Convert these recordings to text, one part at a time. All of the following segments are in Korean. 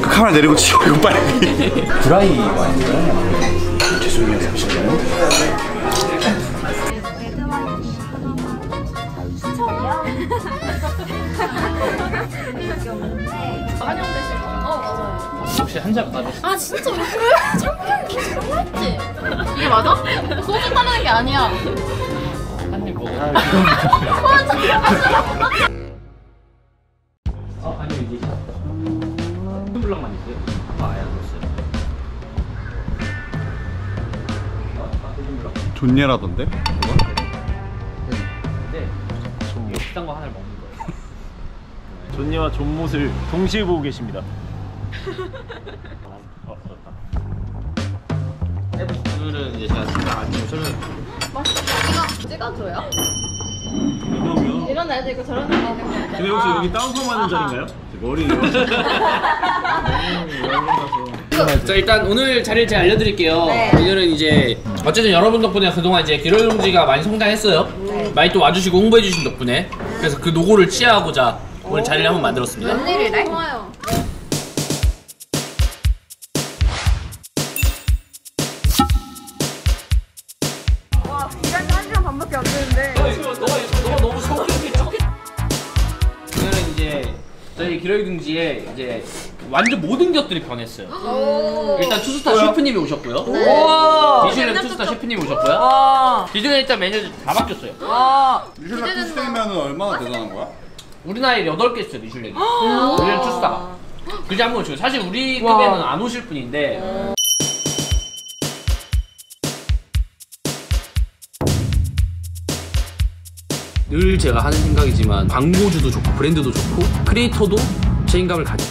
그 카메라 내리고 치고 이거 빨리. 드라이 와인인가요? 죄송해요 잠시만요. 혹시 한 잔 받으실 아 진짜 왜 그래? 창피한 게 장난했지? 이게 맞아? 소주 따르는 게 아니야. 한입 먹어. 어, 블럭만 있어요. 아, 아예 안 넣었어요. 존예라던데? 네. 좀 비싼 거 하나를 먹는 거예요. 존니와 존못을 동시에 보고 계십니다. 오늘은 이제 제가 진짜 아침 술을 찍어줘요? 이런 애도 있고 저런 애도 있는 거 근데 혹시 여기 다운펌 하는 자리인가요? 머리 자 일단 오늘 자리를 제가 알려드릴게요. 오늘은 이제 어쨌든 여러분 덕분에 그동안 이제 기롤용지가 많이 성장했어요. 많이 또 와주시고 홍보해주신 덕분에 그래서 그 노고를 취하하고자 오늘 자리를 한번 만들었습니다. 웬일이래? 좋아요. 저희 기롤용지에 이제 완전 모든 것들이 변했어요. 일단 투스타 셰프님이 오셨고요. 미슐랭 투스타 셰프님이 오셨고요. 기존에 일단 메뉴들 다 바뀌었어요. 미슐랭 투스타이면 얼마나 대단한 거야? 우리나라에 8개 있어요 미슐랭이. 미슐랭 투스타가 그지 한번 오시고 사실 우리 급에는 안 오실 분인데 늘 제가 하는 생각이지만 광고주도 좋고 브랜드도 좋고 크리에이터도 책임감을 가지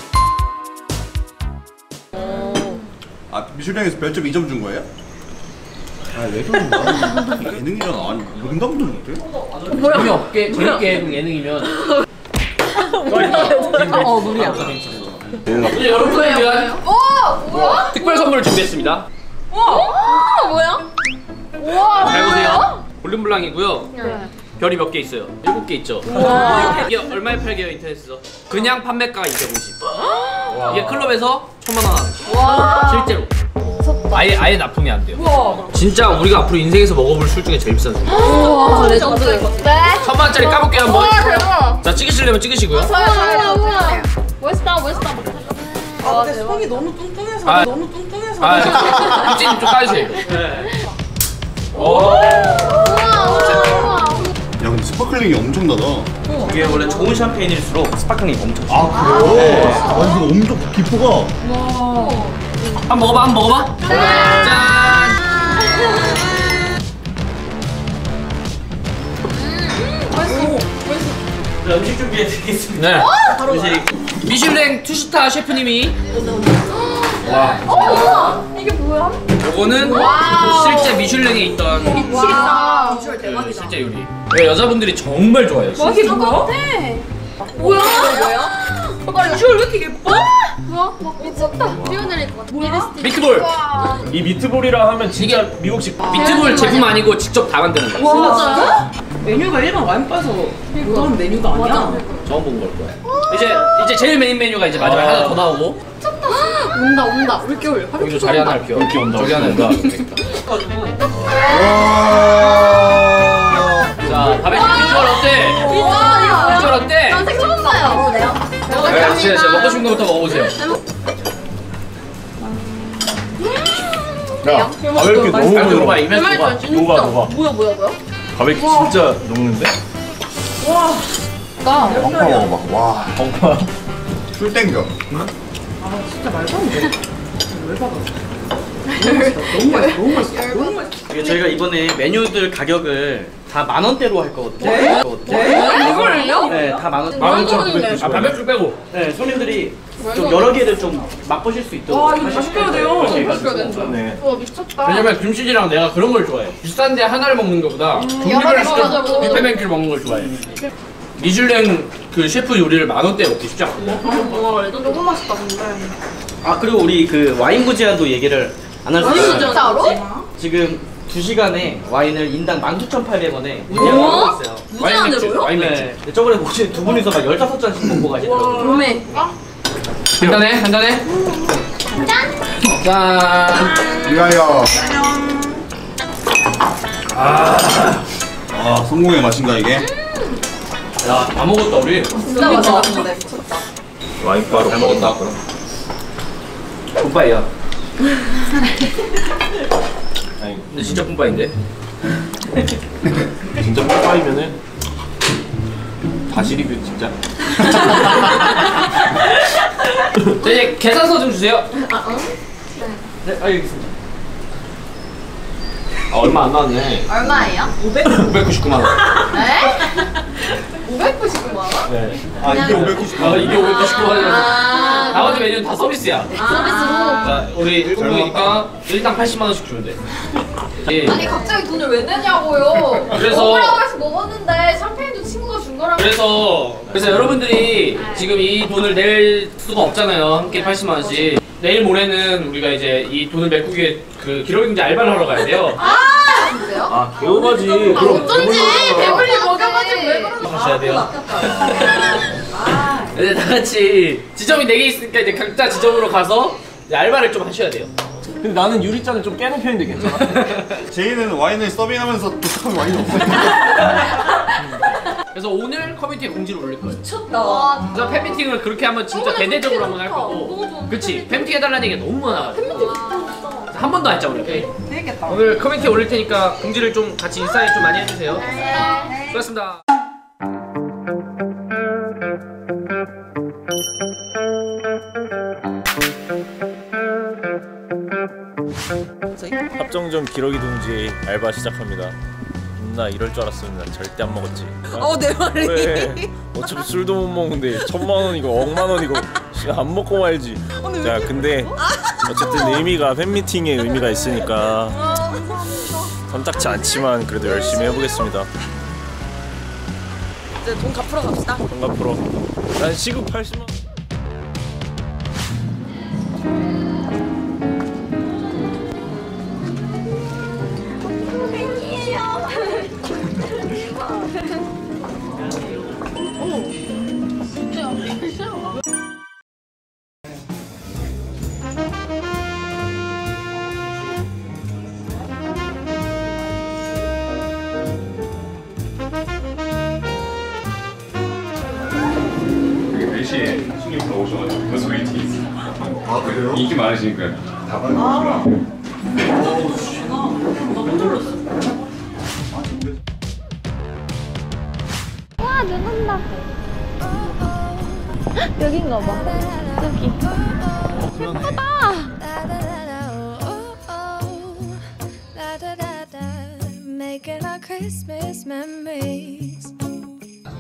아 미슐랭에서 별점 2점 준 거예요? 아왜 그런 거야? 예능이잖아. 아니 농담도 못해? 재미 없게 재밌게 그 예능이면 어 무리야 이제 여러분을 위한 특별 선물을 준비했습니다 아 뭐야? 우와 잘 보세요. 볼륨블랑이고요. 별이 몇 개 있어요? 일곱 개 있죠. 이게 얼마에 팔게요 인터넷에서? 그냥 판매가가 250. 이게 클럽에서 천만 원 하는 거. 실제로. 아예 아예 납품이 안 돼요. 진짜 우리가 앞으로 인생에서 먹어볼 술 중에 제일 비싼 술. 우와 레전드 네 천만 원짜리 까볼게요 한번. 대박 자 찍으시려면 찍으시고요. 멋있다 멋있다 아, 근데 손이 너무 뚱뚱해서 아. 너무 뚱뚱해서 아, 유진님 좀 까주세요. 오. sparkling이 엄청나다. 이게 원래 좋은 샴페인일수록 sparkling이 엄청 아 그래요? 아 이거 엄청 기포가. 한번 먹어봐, 한번 먹어봐. 짠. 자, 음식 준비해 드리겠습니다. 네. 음식 미슐랭 two star 셰프님이 이게 뭐야? 요거는 실제 미슐랭에 있던 와그 실제 요리. 네, 여자분들이 정말 좋아해요. 이게 뭐야? 뭐야? 뭐야? 비주얼 왜 이렇게 예뻐? 뭐야? 미쳤다 뛰어내릴 것 같아 뭐야? 미트볼. 이 미트볼이라 하면 진짜 미국식 미트볼 제품 아니고 직접 다 만드는 거. 진짜요? 메뉴가 일반 와인바에서 그런 메뉴가 아니야 처음 본걸 거예요. 이제 이제 제일 메인 메뉴가 이제 마지막에 하나 더 나오고 온다 온다 물겨울 여기도 자리 하나 할게요. 이렇게 온다. 저기 하나 온다. 자, 다베 비주얼 어때? 와 비주얼 어때? 난 생선 봤어요 네, 진짜 진짜 먹고 싶은 거부터 먹어보세요. 야, 가볍게 너무 잘 들어봐, 녹아. 입에서 녹아. 녹아, 녹아. 뭐야 뭐야 뭐야? 가볍게 진짜 녹는데? 나 펑파 먹어봐. 와. 펑파. 술 땡겨. 진짜 말도 안 돼 왜 받아 너무 맛있어 너무 맛있어 너무 이게 저희가 이번에 메뉴들 가격을 다 만 원대로 할 거거든요. 할 거거든요. 이걸요? 네, 다 만 원. 만 원인데 아, 단백질 빼고. 네, 손님들이 좀 여러 개를 좀 맛보실 수 있도록. 와, 이거 다 시켜야 돼요. 다 해가지고. 시켜야 네. 와 미쳤다 왜냐면 김치지랑 내가 그런 걸 좋아해. 비싼데 하나를 먹는 것보다 종류별로 여러 개 먹어가지고. 시켜 빅페맨키를 먹는 걸 좋아해. 미슐랭 그 셰프 요리를 만 원대 먹기 쉽지 않거든. 와 너무 맛있다 근데 아, 그리고 우리 그 와인 부지아도 얘기를 안 할수 없어요. 진짜로? 지금 2시간에 와인을 인당 19,800원에 운영하고 있어요. 와인 맥주, 와인 맥주. 네. 저번에 혹시 두 분이서 막 15잔씩 먹고 가시더라고요. 몸에. 한잔해, 한잔해. 짠. 짠. 위하여. 아, 성공의 맛인가 이게? 야, 다 먹었다 우리. 진짜 맛있는데. 와인 바로 잘 먹었다. 뿜빠이야. 아니 근데 진짜 뿜빠인데. 진짜 뽀빠이면은 다시 리뷰 진짜 자, 이제 계산서 좀 주세요. 네, 알겠습니다. 아, 얼마 안 나왔네. 얼마예요? 599만 원. 네? 599만 원? 네. 아, 이게 590. 아, 이게 599만 원. 아. 나머지 메뉴는 다 서비스야. 서비스로. 자, 우리 일곱 명이니까 일당 80만 원씩 주면 돼. 예. 아니 갑자기 돈을 왜 내냐고요. 그래서- 먹으라고 해서 먹었는데 샴페인도 친구가 준 거라고. 그래서 그래서 여러분들이 지금 이 돈을 낼 수가 없잖아요. 한끼 80만 원씩. 내일 모레는 우리가 이제 이 돈을 메꾸기 위해 그 기록경제 알바를 하러 가야 돼요. 진짜요? 아 개워가지 아, 어쩐지 배불리 먹여가지고 왜 그러는 하셔야 돼요. 이제 다 같이 지점이 4개 있으니까 이제 각자 지점으로 가서 이제 알바를 좀 하셔야 돼요. 근데 나는 유리잔을 좀 깨는 편인데 괜찮아? 제이는 와인을 서빙하면서 도착하면 와인이 없어요. 그래서 오늘 커뮤니티에 공지를 올릴 거예요. 미쳤다. 그래서 팬미팅을 그렇게 하면 진짜 대대적으로 한번 할 거고. 그치? 팬미팅 해달라는 얘기가 너무 많아가지고. 한 번도 안 했죠, 우리. 오늘 커뮤니티에 올릴 테니까 공지를 좀 같이 인사에 좀 많이 해주세요. 네. 수고하셨습니다. 합정점 기러기 둥지 알바 시작합니다. 나 이럴 줄 알았으면 난 절대 안 먹었지. 어내 말이. 왜? 어차피 술도 못 먹는데 천만 원이고 억만 원이고 씨, 안 먹고 말지. 자 근데 어쨌든 의미가 팬미팅의 의미가 있으니까 탐탁치 않지만 그래도 열심히 해보겠습니다. 이제 돈 갚으러 갑시다. 돈 갚으러. 난 시급 80만 그래요? 인기 많으시니까 다 받으시더라고요 와, 눈 온다. 여긴가 봐. 저기. Making our Christmas memories.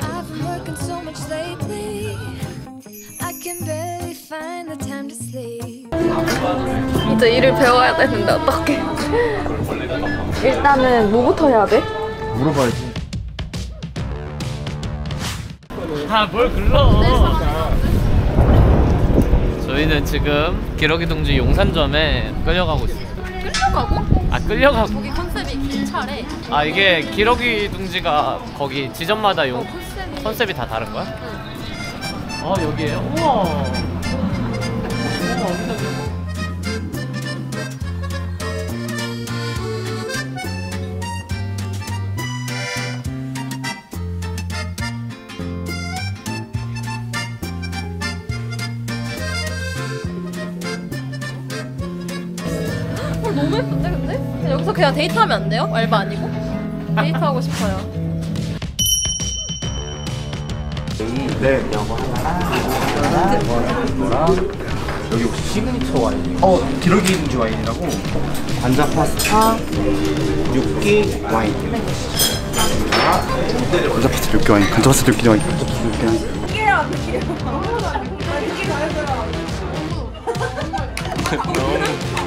I've been working so much lately. I can barely find the time to sleep. 이제 일을 배워야 되는데 어떡해. 일단은 뭐부터 해야 돼? 아뭘 글러 저희는 지금 기러기 동지 용산점에 끌려가고 있어요 끌려가고? 아 끌려가고 거기 컨셉이 기차래. 아 이게 기러기 둥지가 거기 지점마다 용 컨셉이 다 다른 거야? 아 여기에요? 우와 그냥 데이트하면 안 돼요? 알바 아니고? 데이트하고 싶어요. 네. 여기 혹시 시그니처 와인이요? 어, 기러기 둥지 와인이라고. 관자 파스타, 육기 와인. 관자 파스타 육기 와인, 관자 파스타 육기 와인, 관자 파스타 육기 와인.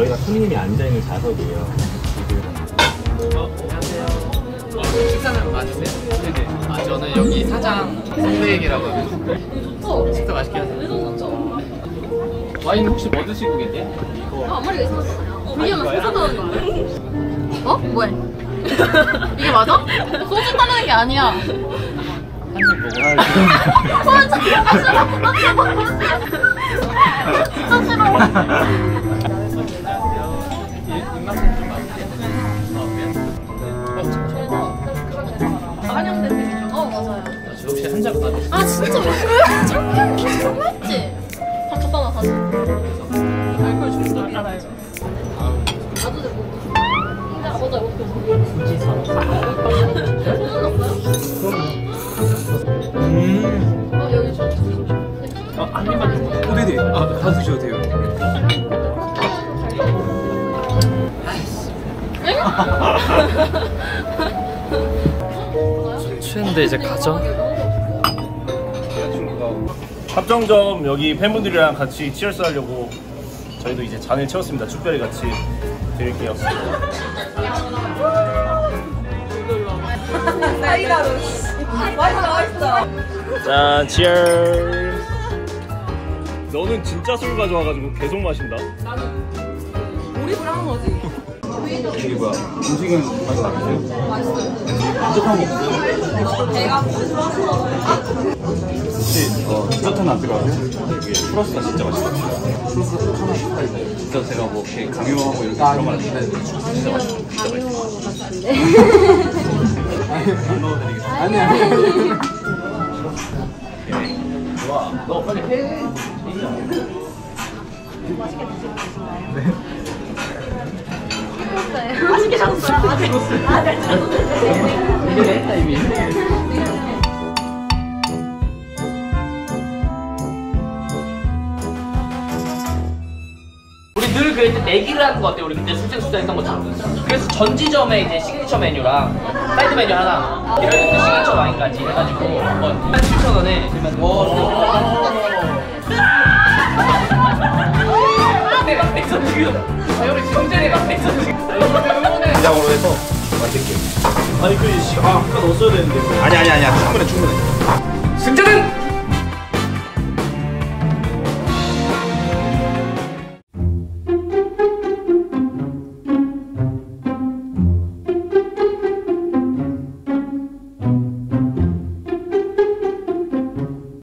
저희가 손님이 앉아있는 좌석이에요 식사는 맞으세요? 네네. 아 저는 여기 사장 성대에게라고 합니다. 어, 식사 맛있게 하세요. 와인 혹시 뭐 드시고 계세요? 어, 앞머리가 있었어. 미녀는 소주 타는 거 아니야? 어? 뭐야? 이게 맞아? 소주 타는 게 아니야. 한잔 먹어. 입맛은 잔 받으세요? 아, 진짜 왜? 장난 정말지? 다 갖다 놔, 다시. 알코올 중독 알아요. 나도 내고. 아, 맞아, 이거 굳이 사. 음. 어, 여기 저. 아, 한 입만 좀. 오, 네네. 아, 다 드셔도 돼요. 취했는데 이제 가죠. 합정점 여기 팬분들이랑 같이 치얼스 하려고 저희도 이제 잔을 채웠습니다 특별히 같이 드릴게요 자 치얼스 너는 진짜 술 가져와가지고 계속 마신다 이게 뭐야? 음식은 맛이 나쁘세요? 맛있어요. 부족한 거 없어요? 혹시 어, 디저트는 안 필요하세요? 이게 추러스가 진짜 맛있어요. 추러스 하나. 진짜 제가 뭐 이렇게 강요하고 이렇게 그런 말 아닌데 진짜 맛있어요. 안 넣어드리겠습니다. 아니 아니. 좋아. 너 빨리 해. 맛있게 셨어요 아, 네. 아, 네. 이게 했다 이미. 늘 그때 내기를 하는 거 같아요. 우리 그때 술장 했던 것처럼. 그래서 전지점에 이제 시그니처 메뉴랑 사이드 메뉴 하나, 이런 그 시그니처 와인까지 해가지고 뭐 17,000원에 그러면 와. 내가 있어 지금. 아, 우리 경제가 있어 지금. 간장으로 해서 만들게요. 아니 그 시- 아, 아까 넣었어야 되는데 아니 아니 아니야. 충분해 충분해. 승자는